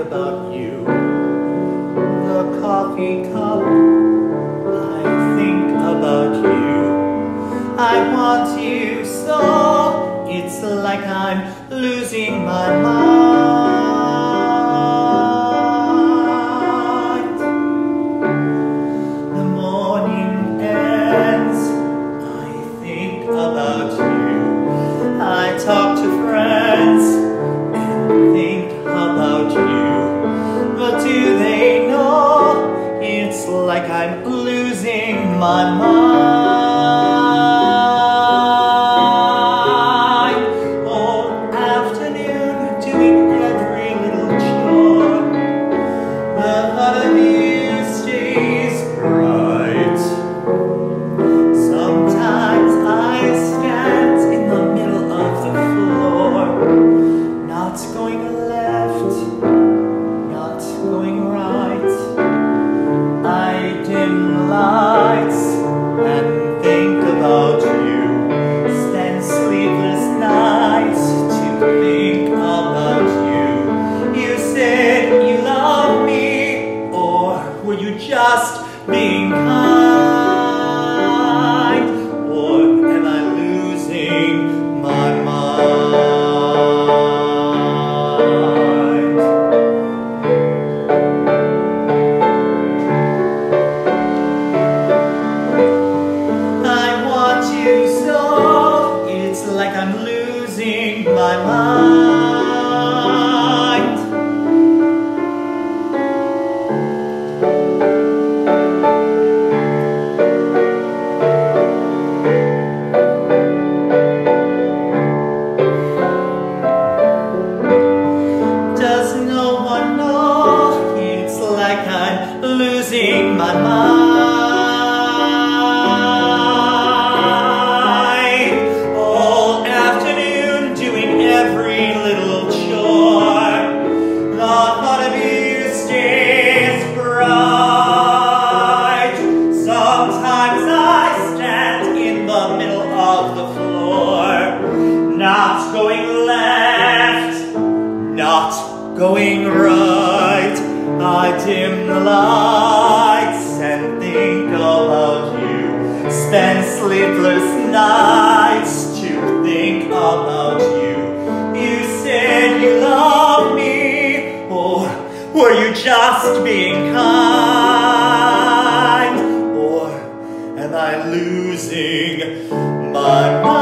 about you. The coffee cup, I think about you. I want you so, it's like I'm losing my mind. The morning ends, I think about you. I talk to friends. My mind? All afternoon doing every little chore. The thought of you stays bright. Sometimes I stand in the middle of the floor, not going you just being kind? Or am I losing my mind? I want you so, it's like I'm losing my mind. My? All afternoon doing every little chore. The of bright. Sometimes I stand in the middle of the floor, not going going right. I dim the lights and think about you. Spend sleepless nights to think about you. You said you love me, or were you just being kind? Or am I losing my